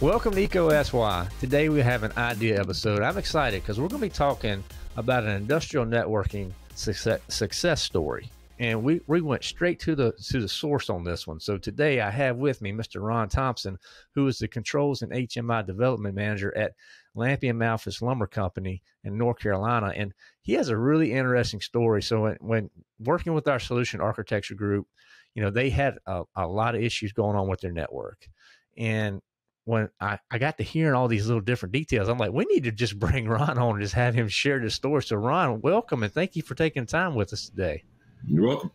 Welcome to EECO Asks Why. Today we have an idea episode. I'm excited because we're going to be talking about an industrial networking success, success story. And we, we went straight to the to the source on this one. So today I have with me Mr. Ron Thompson, who is the controls and HMI development manager at Lampe and Malphrus Lumber Company in North Carolina. And he has a really interesting story. So when, when working with our solution architecture group, you know, they had a, a lot of issues going on with their network. And when I, I got to hearing all these little different details, I'm like, we need to just bring Ron on and just have him share the story. So, Ron, welcome and thank you for taking time with us today. You're welcome.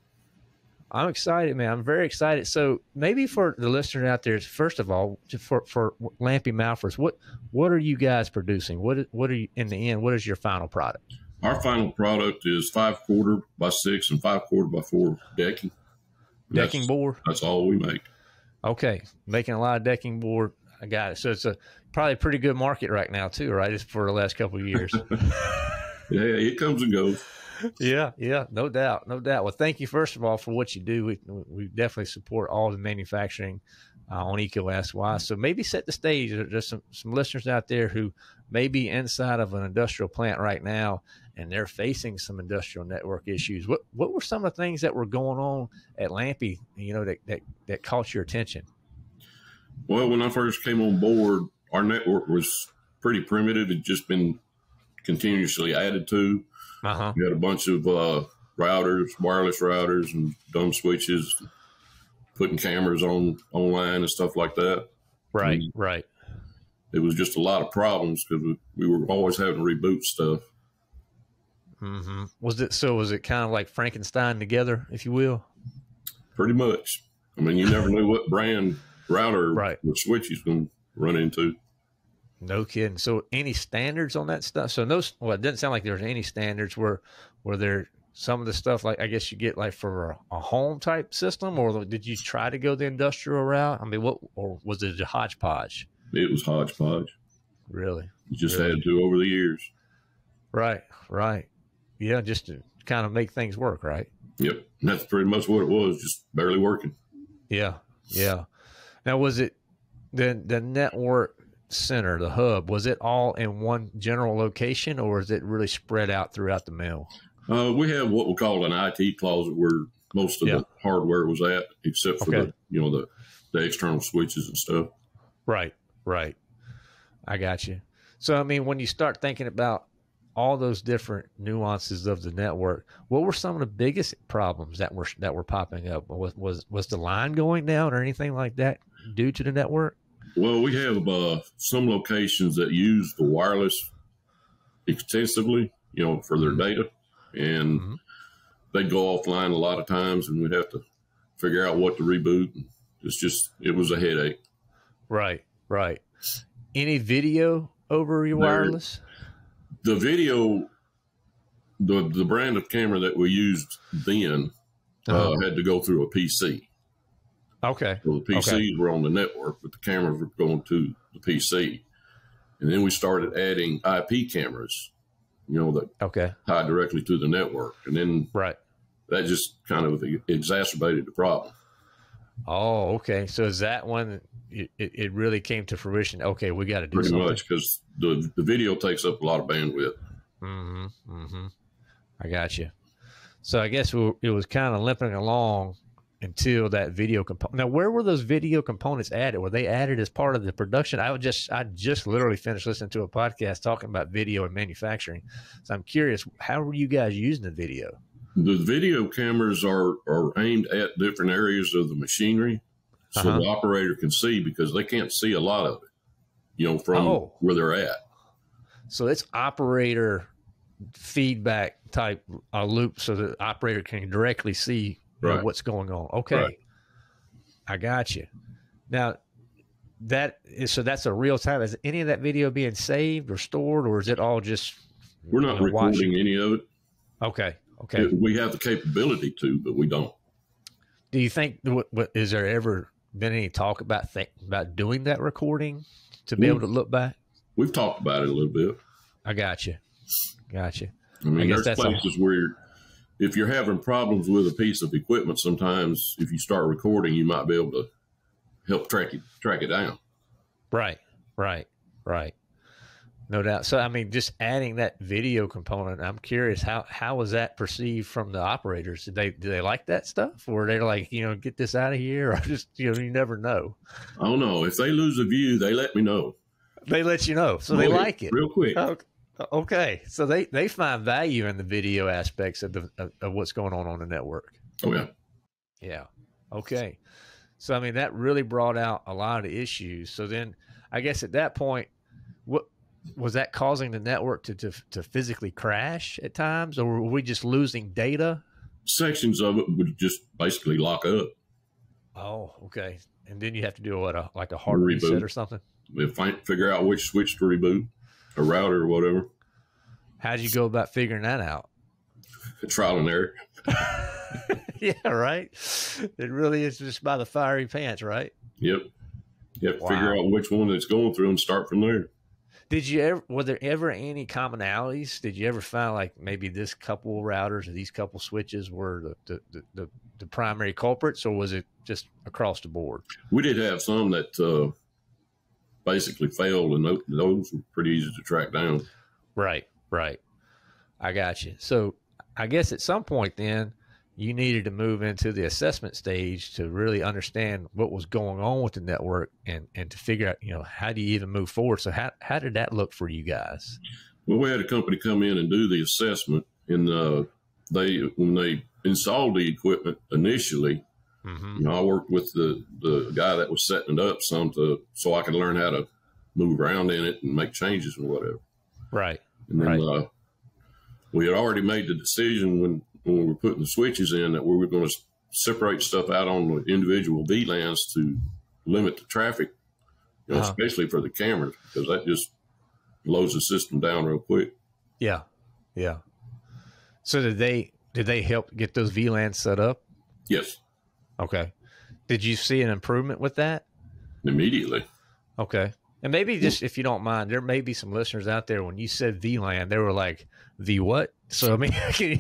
I'm excited, man. I'm very excited. So, maybe for the listeners out there, first of all, for for Lampe Malphrus, what what are you guys producing? What what are you in the end? What is your final product? Our final product is five quarter by six and five quarter by four decking. Decking that's, board. That's all we make. Okay, making a lot of decking board I got it. So it's a probably a pretty good market right now too, right? It's for the last couple of years. yeah, it comes and goes. Yeah, yeah, no doubt, no doubt. Well, thank you first of all for what you do. We we definitely support all the manufacturing uh, on EECO Asks Why. So maybe set the stage. There's some some listeners out there who may be inside of an industrial plant right now and they're facing some industrial network issues. What what were some of the things that were going on at Lampe, you know, that that, that caught your attention? Well, when I first came on board, our network was pretty primitive. It just been continuously added to. Uh-huh. We had a bunch of uh, routers, wireless routers, and dumb switches, putting cameras on online and stuff like that. Right, and right. It was just a lot of problems because we, we were always having to reboot stuff. Mm-hmm. Was it so? Was it kind of like Frankenstein together, if you will? Pretty much. I mean, you never knew what brand router right. the switch he's going to run into. No kidding. So any standards on that stuff? So no, well, it doesn't sound like there's any standards where, where there some of the stuff like I guess you get like for a, a, home type system, or did you try to go the industrial route? I mean, what or was it a hodgepodge? It was hodgepodge. Really? You just really? had to over the years. Right, right. Yeah, just to kind of make things work, right? Yep, and that's pretty much what it was, just barely working. Yeah, yeah. Now, was it the the network center, the hub? Was it all in one general location, or is it really spread out throughout the mill? Uh, we have what we call an IT closet where most of yeah. the hardware was at, except for okay. the you know the the external switches and stuff. Right, right. I got you. So, I mean, when you start thinking about all those different nuances of the network, what were some of the biggest problems that were that were popping up? Was was was the line going down or anything like that? due to the network? Well, we have uh, some locations that use the wireless extensively, you know, for their mm-hmm. data, and mm-hmm. they go offline a lot of times, and we'd have to figure out what to reboot. It's just it was a headache. Right, right. Any video over your there, wireless? The video, the the brand of camera that we used then uh-huh. uh, had to go through a PC. Okay. So the PCs okay. were on the network, but the cameras were going to the PC. And then we started adding IP cameras, you know, that okay. tied directly to the network. And then right. that just kind of exacerbated the problem. Oh, okay. So is that one, it, it really came to fruition? Okay, we got to do Pretty something. much because the, the video takes up a lot of bandwidth. Mm-hmm. Mm-hmm. I got you. So I guess we, it was kind of limping along until that video component. Now, where were those video components added? Were they added as part of the production? I just, I just literally finished listening to a podcast talking about video and manufacturing. So I'm curious, how were you guys using the video? The video cameras are are aimed at different areas of the machinery, so uh-huh. the operator can see because they can't see a lot of it, you know, from oh. where they're at. So it's operator feedback type uh, loop, so the operator can directly see right. know, what's going on. Okay, right. I got you. Now that is so that's a real time. Is any of that video being saved or stored, or is it all just? We're not you know, recording watching? any of it. Okay. Okay. We have the capability to, but we don't. Do you think? What, what is there ever been any talk about th- about doing that recording to be we, able to look back? We've talked about it a little bit. I got you. Got you. I mean, I there's places a, where if you're having problems with a piece of equipment, sometimes if you start recording, you might be able to help track it track it down. Right, right, right. No doubt. So, I mean, just adding that video component, I'm curious how how was that perceived from the operators? Did they do they like that stuff, or they're like you know get this out of here, or just you know you never know. I don't know if they lose a view, they let me know. They let you know, so they like it real quick. Okay. Okay, so they they find value in the video aspects of the of, of what's going on on the network. Oh yeah, yeah. Okay, so I mean that really brought out a lot of issues. So then, I guess at that point, what was that causing the network to, to, to physically crash at times, or were we just losing data? Sections of it would just basically lock up. Oh, okay. And then you have to do what, a, like a hard reboot. reset or something. Find, figure out which switch to reboot, a router or whatever. How'd you go about figuring that out? Trial and error. yeah, right. It really is just by the fiery pants, right? Yep. You have to wow. figure out which one that's going through and start from there. Did you ever? Were there ever any commonalities? Did you ever find like maybe this couple routers or these couple switches were the the, the, the primary culprits, or was it just across the board? We did have some that uh, basically failed, and those were pretty easy to track down. Right, right. I got you. So I guess at some point then you needed to move into the assessment stage to really understand what was going on with the network and and to figure out you know how do you even move forward so how, how did that look for you guys well we had a company come in and do the assessment and uh, they when they installed the equipment initially mm-hmm. you know i worked with the the guy that was setting it up some to so i could learn how to move around in it and make changes and whatever right and then right. Uh, we had already made the decision when when we were putting the switches in that we were going to separate stuff out on the individual VLANs to limit the traffic, you know, uh-huh. especially for the cameras, because that just loads the system down real quick. Yeah, yeah. So did they did they help get those VLANs set up? Yes. Okay. Did you see an improvement with that? Immediately. Okay. And maybe just if you don't mind, there may be some listeners out there when you said VLAN, they were like, the what? So I mean, you,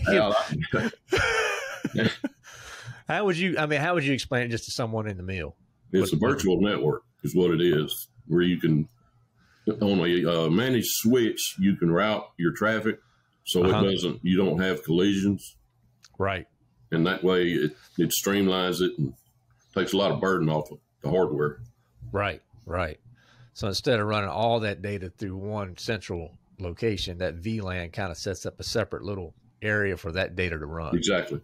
how would you? I mean, how would you explain it just to someone in the mill? It's what, a virtual network, is what it is, where you can on a uh, managed switch you can route your traffic, so uh-huh. it doesn't you don't have collisions, right? And that way it it streamlines it and takes a lot of burden off of the hardware. Right, right. So instead of running all that data through one central location, that VLAN kind of sets up a separate little area for that data to run. Exactly.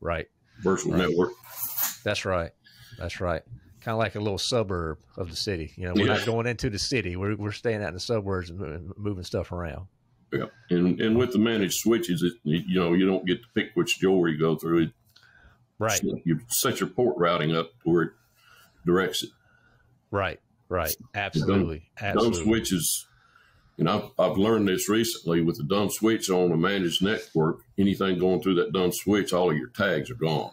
Right. Virtual right. network. That's right. That's right. Kind of like a little suburb of the city. You know, we're yeah. not going into the city. We're, we're staying out in the suburbs and moving stuff around. Yeah. And, and with the managed switches, it, you know, you don't get to pick which door you go through. It, right. You set your port routing up where it directs it. Right. Right. Absolutely. Dumb, Absolutely. Dumb switches and I've, I've learned this recently with the dumb switch on a managed network. Anything going through that dumb switch, all of your tags are gone.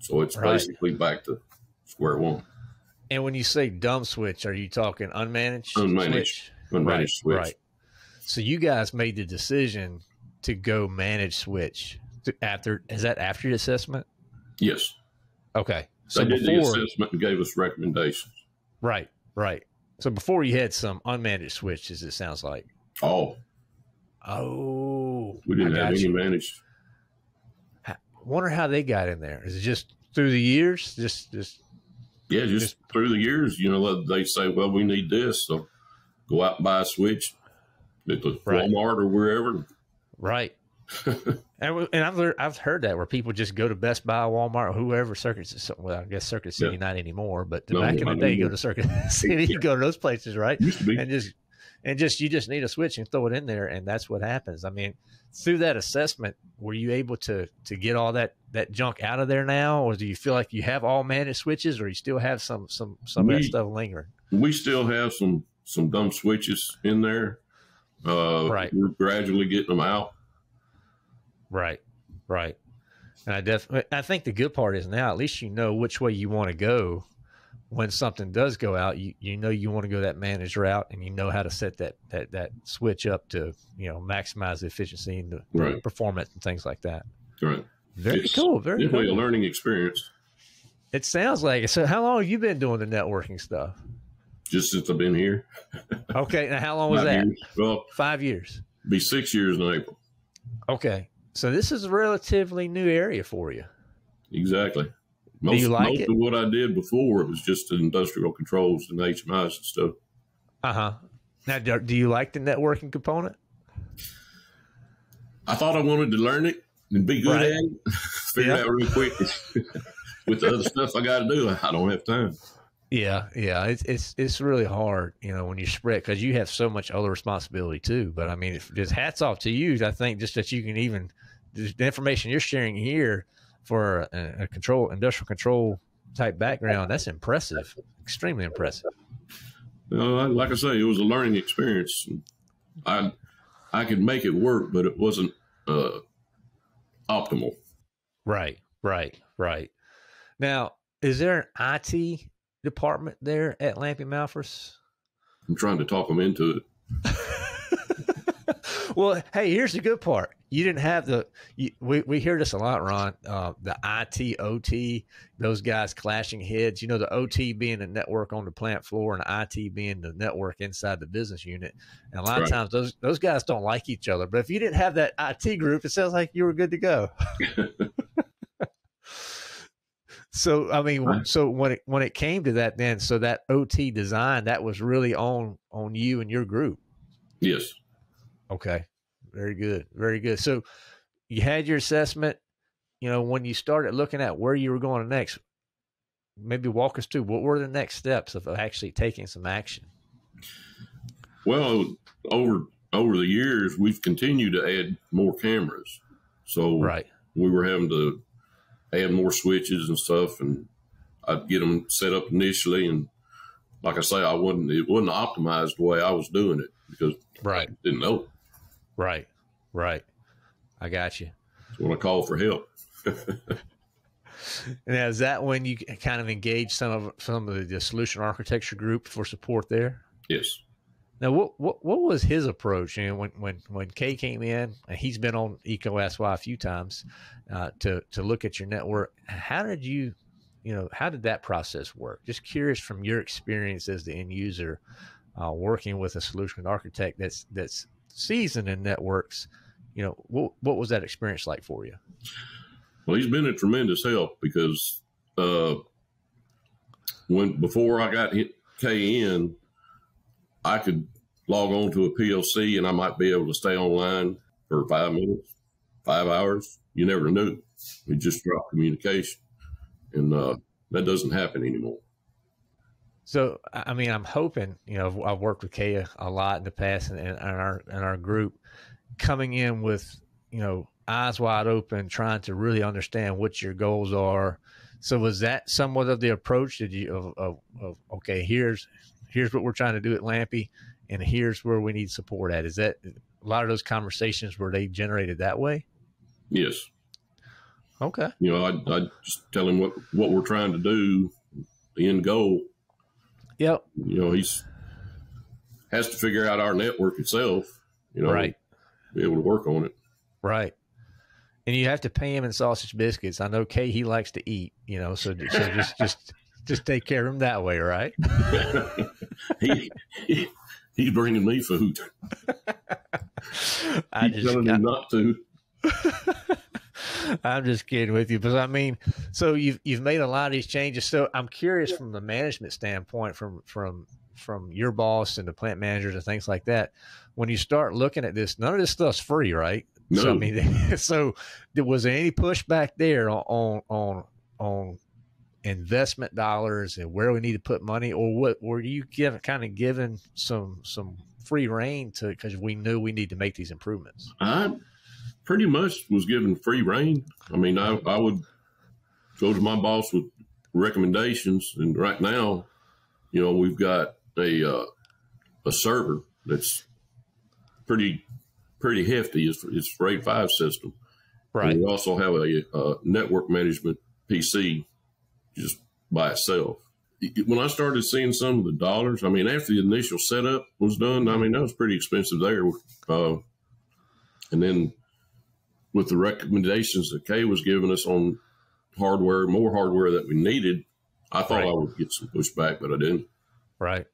So it's right. basically back to square one. And when you say dumb switch, are you talking unmanaged? Unmanaged. Switch? Unmanaged right, switch. Right. So you guys made the decision to go manage switch after. Is that after the assessment? Yes. Okay. So they did before, the assessment and gave us recommendations. Right. Right. So before you had some unmanaged switches, it sounds like. Oh. Oh. We didn't have any you. managed. I wonder how they got in there. Is it just through the years? Just, just. Yeah, just, just through the years. You know, they say, "Well, we need this," so go out and buy a switch at the right. Walmart or wherever. Right. and, and I've I've heard that where people just go to Best Buy, Walmart, or whoever Circuit. Well, I guess Circuit City yeah. not anymore, but no, back in the day, you go to Circuit City, you go to those places, right? And just and just you just need a switch and throw it in there, and that's what happens. I mean, through that assessment, were you able to to get all that that junk out of there now, or do you feel like you have all managed switches, or you still have some some some we, of that stuff lingering? We still have some some dumb switches in there. Uh, right. We're gradually getting them out Right, right. And I definitely, I think the good part is now at least you know which way you want to go. When something does go out, you, you know you want to go that managed route, and you know how to set that that that switch up to you know maximize the efficiency and the, right. performance and things like that. Right. Very it's cool. Very definitely cool. a learning experience. It sounds like it. So, how long have you been doing the networking stuff? Just since I've been here. okay. Now, how long was that? Years. Well, five years. Be six years in April. Okay. So, this is a relatively new area for you. Exactly. Most, Do you like most it? of what I did before it was just industrial controls and HMIs and stuff. Uh huh. Now, do you like the networking component? I thought I wanted to learn it and be good right. at it. Figure yeah. out real quick. With the other stuff I got to do, I don't have time. Yeah, yeah, it's it's it's really hard, you know, when you spread because you have so much other responsibility too. But I mean, if, just hats off to you. I think just that you can even the information you're sharing here for a, a control industrial control type background. That's impressive, extremely impressive. Uh, like I say, it was a learning experience. I I could make it work, but it wasn't uh, optimal. Right, right, right. Now, is there an IT department there at Lampe Malphrus? I'm trying to talk them into it. well, hey, here's the good part. You didn't have the. You, we we hear this a lot, Ron. Uh, the IT OT, those guys clashing heads. You know, the OT being the network on the plant floor, and IT being the network inside the business unit. And a lot right. of times, those those guys don't like each other. But if you didn't have that IT group, it sounds like you were good to go. so I mean, so when it when it came to that, then so that OT design that was really on on you and your group. Yes. Okay. Very good. Very good. So you had your assessment. You know, when you started looking at where you were going next, maybe walk us through what were the next steps of actually taking some action? Well, over over the years, we've continued to add more cameras. So right. we were having to add more switches and stuff, and I'd get them set up initially. And like I say, I wasn't it wasn't optimized the way I was doing it because right I didn't know. Right, right. I got you. So when I call for help. now, is that when you kind of engage some of some of the solution architecture group for support there? Yes. Now, what what what was his approach? You know, when when when Kay came in, and he's been on EECO Asks Why a few times uh, to to look at your network. How did you, you know, how did that process work? Just curious from your experience as the end user, uh, working with a solution architect that's that's season in networks, you know, what, what was that experience like for you? Well, he's been a tremendous help because uh, when before I got hit KN, I could log on to a PLC and I might be able to stay online for five minutes, five hours. You never knew. We just dropped communication, and uh, that doesn't happen anymore. So, I mean, I'm hoping, you know, I've worked with Kaya a lot in the past and, our, and our group coming in with, you know, eyes wide open, trying to really understand what your goals are. So was that somewhat of the approach did you of, of, of okay, here's, here's what we're trying to do at Lampe, and here's where we need support at. Is that a lot of those conversations were they generated that way? Yes. Okay. You know, I, I just tell him what, what we're trying to do, the end goal, Yep. You know, he's has to figure out our network itself. You know, right. Be able to work on it. Right. And you have to pay him in sausage biscuits. I know Kay he likes to eat. You know, so, so just just just take care of him that way, right? he, he, he's bringing me food. I he's telling me not to. I'm just kidding with you, but I mean, so you've you've made a lot of these changes. So I'm curious from the management standpoint, from from from your boss and the plant managers and things like that. When you start looking at this, none of this stuff's free, right? No. So I mean, so was there any pushback there on on on investment dollars and where we need to put money, or what were you given kind of given some some free reign to because we knew we need to make these improvements? I pretty much was given free reign. I mean, I, I would go to my boss with recommendations, and right now, you know, we've got a uh, a server that's pretty pretty hefty. It's it's for eight five system. Right. And we also have a, a network management PC just by itself. When I started seeing some of the dollars, I mean, after the initial setup was done, I mean, that was pretty expensive there. Uh, and then with the recommendations that Kay was giving us on hardware, more hardware that we needed, I thought right. I would get some pushback, but I didn't. Right.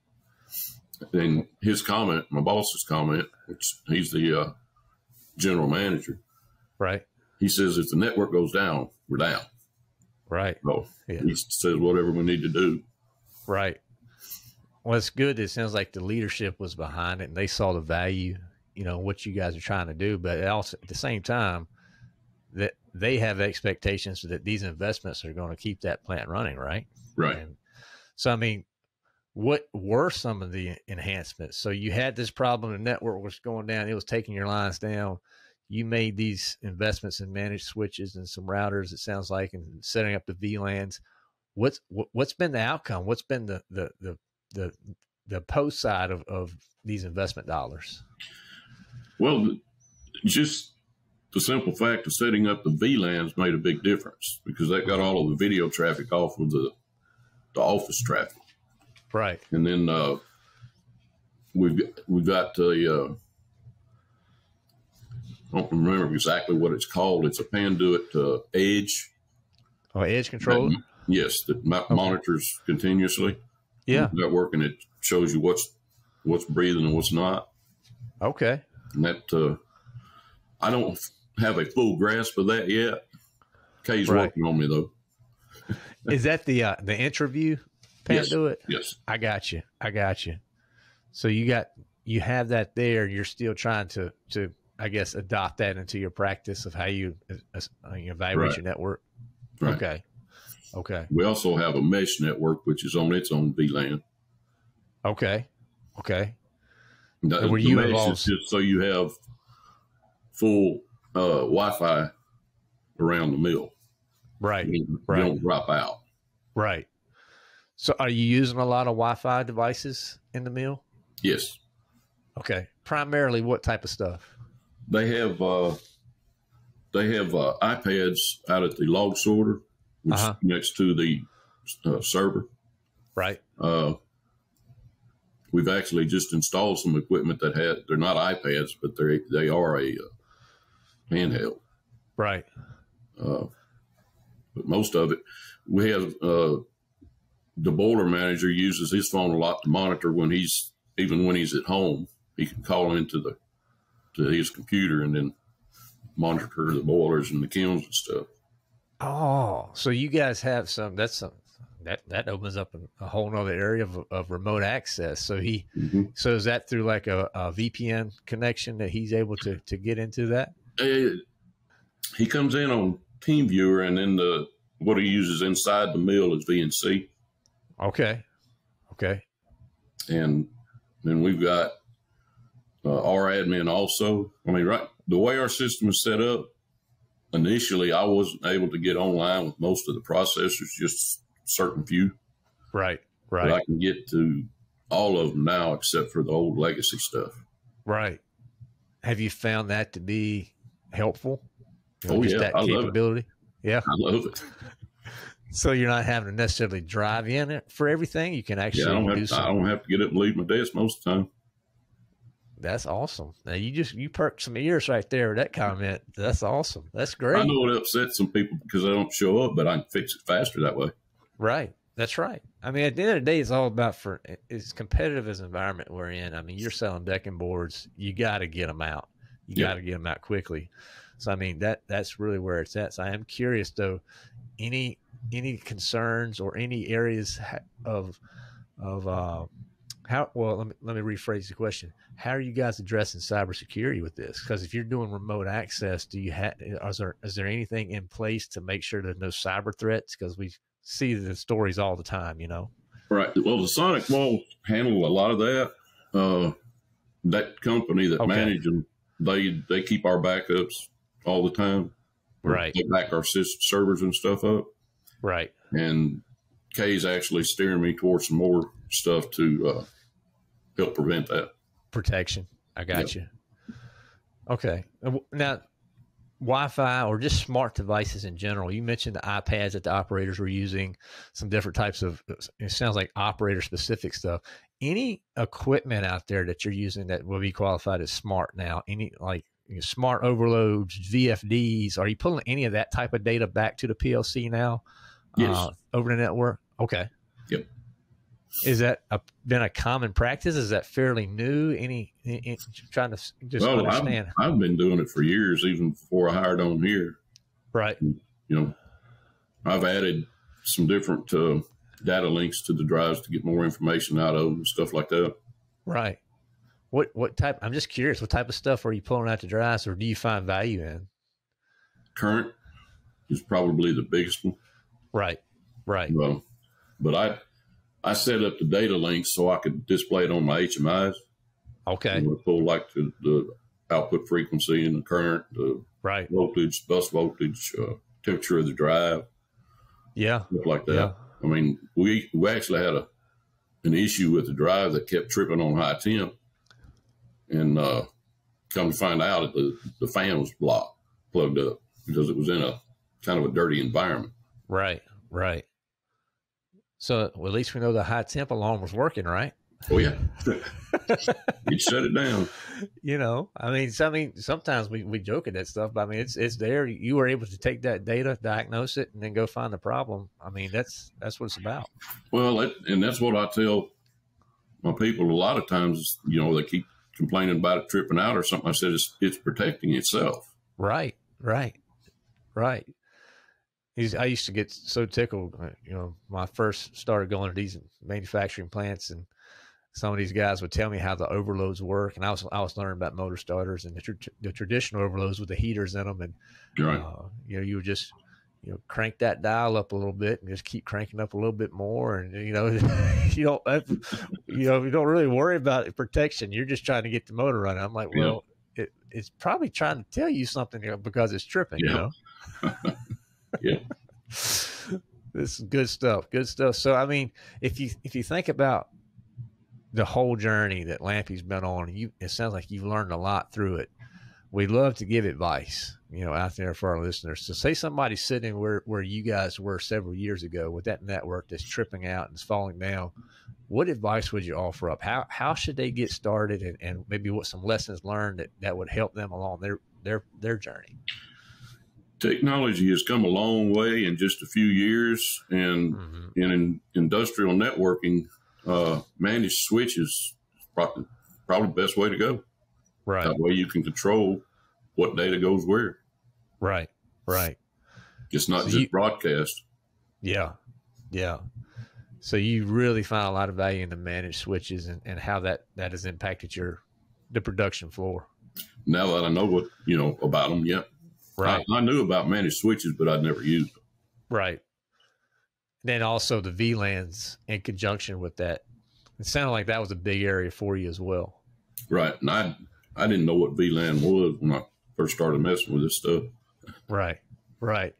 And his comment, my boss's comment, which he's the uh, general manager. Right. He says if the network goes down, we're down. Right. So yeah. he says whatever we need to do. Right. Well, it's good. It sounds like the leadership was behind it and they saw the value, you know, what you guys are trying to do. But also at the same time, that they have expectations that these investments are going to keep that plant running, right? Right. And so, I mean, what were some of the enhancements? So you had this problem, the network was going down, it was taking your lines down. You made these investments in managed switches and some routers. It sounds like, and setting up the VLANs. What's what's been the outcome? What's been the the the the, the post side of, of these investment dollars? Well, just the simple fact of setting up the VLANs made a big difference because that got all of the video traffic off of the the office traffic. Right. And then uh, we've got, we've got the uh, I don't remember exactly what it's called. It's a Panduit uh, Edge. Oh, Edge controller. That, yes, that okay. monitors continuously. Yeah, that network and it shows you what's what's breathing and what's not. Okay. And that uh, I don't have a full grasp of that yet. Kay's right. working on me though. Is that the uh, the IntraVUE Panduit? Yes. yes. I got you. I got you. So you got you have that there. You're still trying to to I guess adopt that into your practice of how you, uh, uh you evaluate right. your network. Right. Okay. Okay. We also have a mesh network, which is on its own VLAN. Okay. Okay. The, were you involved? Just so you have full uh, Wi-Fi around the mill. Right. You, right. You don't drop out. Right. So, are you using a lot of Wi-Fi devices in the mill? Yes. Okay. Primarily, what type of stuff? They have uh, they have uh, iPads out at the log sorter, which uh-huh. next to the uh, server. Right. Uh, we've actually just installed some equipment that had they're not iPads, but they they are a uh, handheld. Right. Uh, but most of it, we have uh, the boiler manager uses his phone a lot to monitor when he's even when he's at home. He can call into the to his computer and then monitor the boilers and the kilns and stuff. Oh, so you guys have some? That's some that that opens up a, whole nother area of, of remote access. So he, mm-hmm. so is that through like a, a, VPN connection that he's able to to get into that? Uh, he comes in on TeamViewer, and then the what he uses inside the mill is VNC. Okay, okay. And then we've got uh, our admin also. I mean, right the way our system is set up. Initially, I wasn't able to get online with most of the processors, just certain few. Right, right. But I can get to all of them now, except for the old legacy stuff. Right. Have you found that to be helpful? You know, oh yeah, that I capability. Yeah, I love it. So you're not having to necessarily drive in it for everything. You can actually. Yeah, I don't, do have, I don't have to get up and leave my desk most of the time. That's awesome. Now you just you perked some ears right there with that comment. That's awesome. That's great. I know it upsets some people because I don't show up, but I can fix it faster that way. Right. That's right. I mean, at the end of the day, it's all about for as competitive as environment we're in. I mean, you're selling decking boards. You got to get them out. You yeah. got to get them out quickly. So I mean that that's really where it's at. So I am curious though, any any concerns or any areas of of uh, how well let me let me rephrase the question. How are you guys addressing cybersecurity with this? Because if you're doing remote access, do you have is there is there anything in place to make sure there's no cyber threats? Because we see the stories all the time, you know. Right. Well, the SonicWall handle a lot of that. Uh, that company that okay. manage them, they they keep our backups all the time. Right. Get back our servers and stuff up. Right. And Kay's actually steering me towards some more stuff to uh, help prevent that. Protection. I got yep. you. Okay. Now, Wi-Fi or just smart devices in general. You mentioned the iPads that the operators were using, some different types of. It sounds like operator-specific stuff. Any equipment out there that you're using that will be qualified as smart now? Any like you know, smart overloads, VFDs. Are you pulling any of that type of data back to the PLC now? Yes. Uh, over the network. Okay. Yep. Is that a, been a common practice? Is that fairly new? Any, any trying to just well, understand? I've, I've, been doing it for years, even before I hired on here. Right. You know, I've added some different uh, data links to the drives to get more information out of and stuff like that. Right. What what type? I'm just curious. What type of stuff are you pulling out the drives, or do you find value in? Current is probably the biggest one. Right. Right. Well, but I I set up the data links so I could display it on my HMIs. Okay. pull like the, the, output frequency and the current, the right voltage, bus voltage, uh, temperature of the drive. Yeah. Stuff like that. Yeah. I mean, we we actually had a an issue with the drive that kept tripping on high temp, and uh, come to find out the the fan was blocked, plugged up because it was in a kind of a dirty environment. Right. Right. So well, at least we know the high temp alarm was working, right? Oh yeah, you shut it down. You know, I mean, I mean, sometimes we, we joke at that stuff, but I mean, it's it's there. You were able to take that data, diagnose it, and then go find the problem. I mean, that's that's what it's about. Well, it, and that's what I tell my people a lot of times. You know, they keep complaining about it tripping out or something. I said it's it's protecting itself. Right, right, right. He's, I used to get so tickled, uh, you know, when I first started going to these manufacturing plants and some of these guys would tell me how the overloads work. And I was, I was learning about motor starters and the, tr- the traditional overloads with the heaters in them. And, right. uh, you know, you would just, you know, crank that dial up a little bit and just keep cranking up a little bit more. And, you know, you don't, you know, you don't really worry about protection. You're just trying to get the motor running. I'm like, well, yeah. it, it's probably trying to tell you something because it's tripping, yeah. you know? yeah. this is good stuff. Good stuff. So I mean, if you if you think about the whole journey that Lampe's been on, you it sounds like you've learned a lot through it. We love to give advice, you know, out there for our listeners. So say somebody's sitting where where you guys were several years ago with that network that's tripping out and it's falling down. What advice would you offer up? How how should they get started and, and maybe what some lessons learned that, that would help them along their their their journey? Technology has come a long way in just a few years, and mm-hmm. in industrial networking, uh, managed switches probably, probably the best way to go. Right. That way you can control what data goes where. Right. Right. It's not so just you, broadcast. Yeah. Yeah. So you really find a lot of value in the managed switches and, and how that, that has impacted your the production floor. Now that I know what you know about them, yeah. Right. I, I, knew about managed switches, but I'd never used them. Right. Then also the VLANs in conjunction with that. It sounded like that was a big area for you as well. Right. And I I didn't know what VLAN was when I first started messing with this stuff. Right. Right.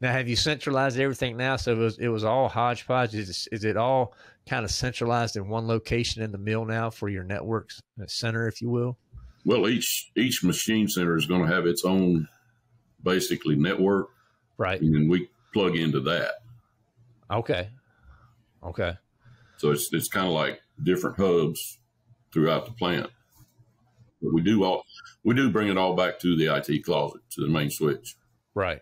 Now, have you centralized everything now? So it was, it was all hodgepodge. Is, is it all kind of centralized in one location in the mill now for your networks uh, center, if you will? Well, each each machine center is going to have its own basically network. Right. And then we plug into that. Okay. Okay. So it's it's kind of like different hubs throughout the plant. But we do all we do bring it all back to the IT closet to the main switch. Right.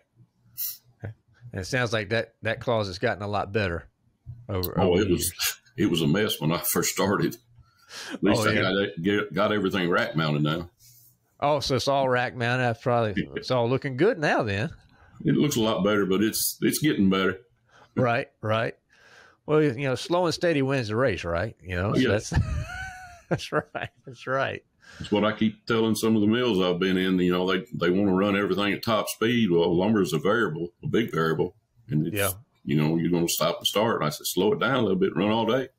And it sounds like that that closet's gotten a lot better over. Oh, over it was it was a mess when I first started. At least oh, I got, got everything rack mounted now. Oh, so it's all rack mounted. That's probably it's all looking good now. Then it looks a lot better, but it's it's getting better. right, right. Well, you know, slow and steady wins the race, right? You know, so yeah. that's that's right. That's right. That's what I keep telling some of the mills I've been in. You know, they they want to run everything at top speed. Well, lumber is a variable, a big variable, and it's, yeah, you know, you're going to stop and start. And I said, slow it down a little bit, run all day.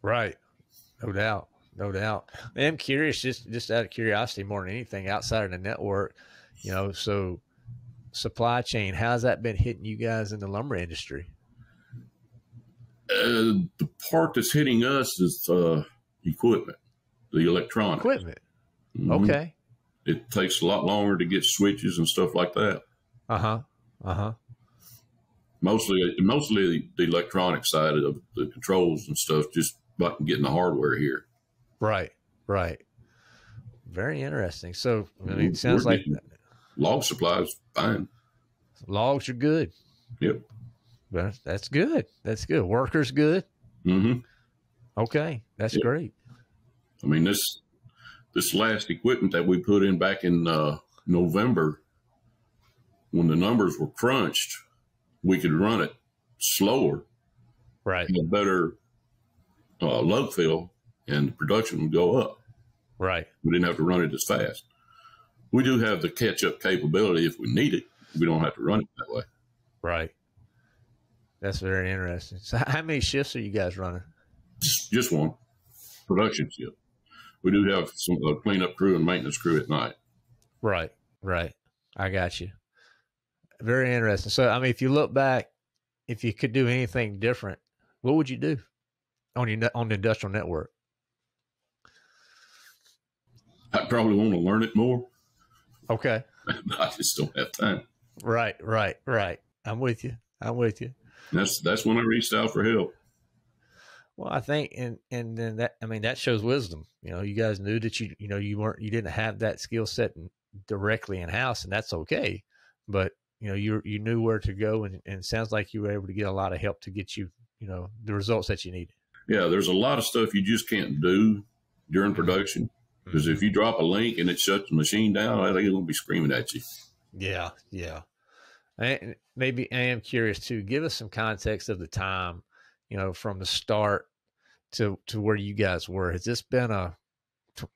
Right, no doubt no doubt. I'm curious, just just out of curiosity, more than anything, outside of the network, you know. So, supply chain, how's that been hitting you guys in the lumber industry? Uh, the part that's hitting us is uh, equipment, the electronics. Equipment. Mm-hmm. Okay. It takes a lot longer to get switches and stuff like that. Uh huh. Uh huh. Mostly, mostly the electronic side of the controls and stuff, just getting the hardware here. Right, right. Very interesting. So I mean, it sounds like log supplies fine. Logs are good. Yep. Well, that's good. That's good. Workers good. Mm-hmm. Okay, that's yep. great. I mean this this last equipment that we put in back in uh, November, when the numbers were crunched, we could run it slower, right? A better uh, lug fill, and the production would go up. Right. We didn't have to run it as fast. We do have the catch up capability if we need it. We don't have to run it that way. Right. That's very interesting. So, how many shifts are you guys running? Just, just one production shift. We do have some uh, cleanup crew and maintenance crew at night. Right. Right. I got you. Very interesting. So, I mean, if you look back, if you could do anything different, what would you do on your on the industrial network? I probably want to learn it more. Okay. I just don't have time. Right, right, right. I'm with you. I'm with you. That's that's when I reached out for help. Well, I think, and and then that, I mean, that shows wisdom. You know, you guys knew that you, you know, you weren't, you didn't have that skill set directly in house, and that's okay. But you know, you you knew where to go, and and sounds like you were able to get a lot of help to get you, you know, the results that you needed. Yeah, there's a lot of stuff you just can't do during production. Because if you drop a link and it shuts the machine down, I think it's going to be screaming at you. Yeah, yeah. And maybe I am curious too. Give us some context of the time, you know, from the start to to where you guys were. Has this been a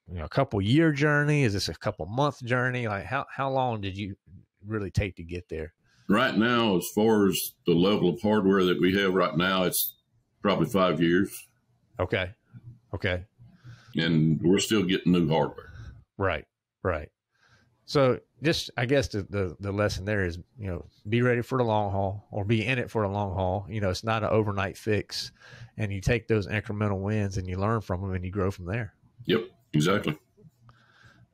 you know a couple year journey? Is this a couple month journey? Like how how long did you really take to get there? Right now, as far as the level of hardware that we have right now, it's probably five years. Okay. Okay and we're still getting new hardware. Right, right. So just, I guess the, the, the lesson there is, you know, be ready for the long haul or be in it for the long haul. You know, it's not an overnight fix, and you take those incremental wins and you learn from them and you grow from there. Yep, exactly.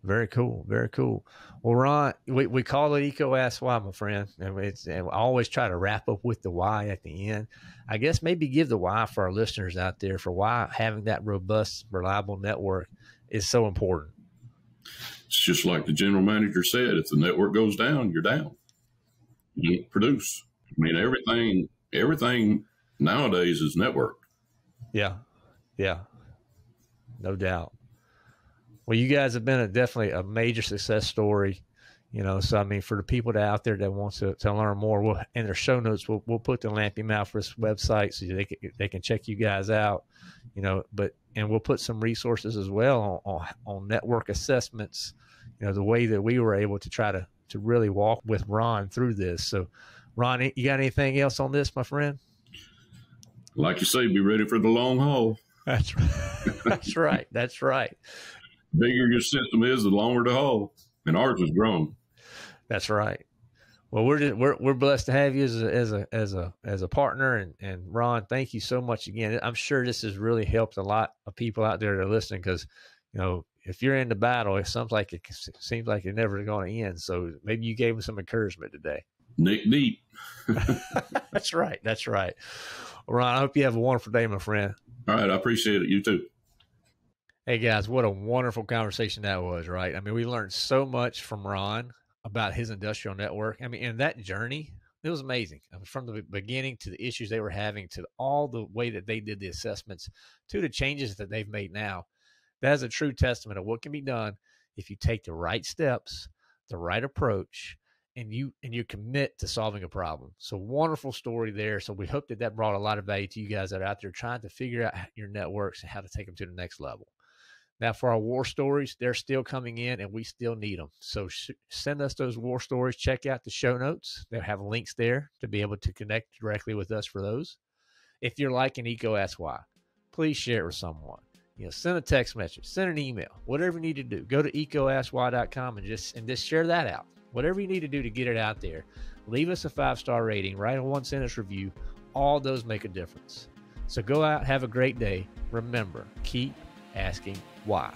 Very cool. Very cool. Well, Ron, we, we call it EECO Ask Why, my friend. And, it's, and I always try to wrap up with the why at the end. I guess maybe give the why for our listeners out there for why having that robust, reliable network is so important. It's just like the general manager said if the network goes down, you're down. You don't produce. I mean, everything, everything nowadays is network. Yeah. Yeah. No doubt. Well, you guys have been a, definitely a major success story. You know, so I mean, for the people that out there that wants to, to learn more, we'll in their show notes we'll we'll put the Lampe Malphrus website so they can they can check you guys out. You know, but and we'll put some resources as well on, on, on network assessments. You know, the way that we were able to try to to really walk with Ron through this. So, Ron, you got anything else on this, my friend? Like you say, be ready for the long haul. That's right. That's right. That's right bigger your system is, the longer the haul. And ours has grown. That's right. Well, we're just, we're we're blessed to have you as a as a as a as a partner, and and Ron, thank you so much again. I'm sure this has really helped a lot of people out there that are listening because, you know, if you're in the battle, it sounds like it seems like it's never going to end. So maybe you gave them some encouragement today. Nick deep. that's right. That's right. Ron, I hope you have a wonderful day, my friend. All right, I appreciate it. You too. Hey guys, what a wonderful conversation that was, right? I mean, we learned so much from Ron about his industrial network. I mean, and that journey, it was amazing. I mean, from the beginning to the issues they were having to all the way that they did the assessments to the changes that they've made now. That is a true testament of what can be done if you take the right steps, the right approach, and you and you commit to solving a problem. So wonderful story there. So we hope that that brought a lot of value to you guys that are out there trying to figure out your networks and how to take them to the next level. Now, for our war stories, they're still coming in and we still need them. So sh- send us those war stories. Check out the show notes. They'll have links there to be able to connect directly with us for those. If you're liking EECO Ask Why, please share it with someone. You know, send a text message, send an email, whatever you need to do. Go to ecoaskwhy.com and just and just share that out. Whatever you need to do to get it out there. Leave us a five star rating, write a one sentence review. All those make a difference. So go out, have a great day. Remember, keep asking why.